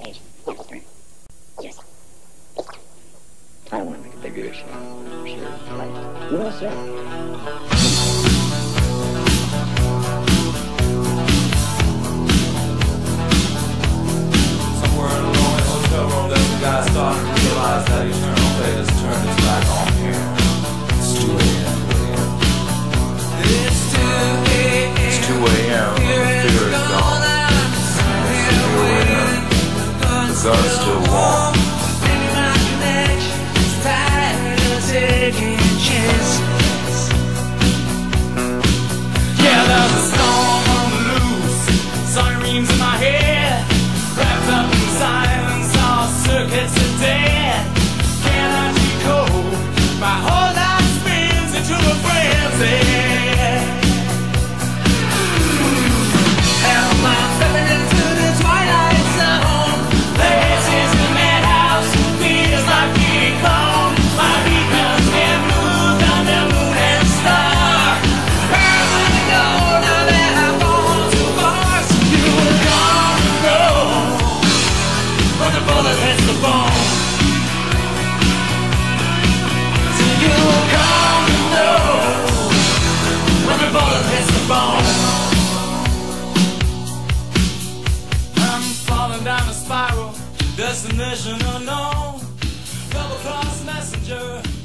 I don't want to make a big issue. Sure. Right. You? going down a spiral, destination unknown. Double cross messenger.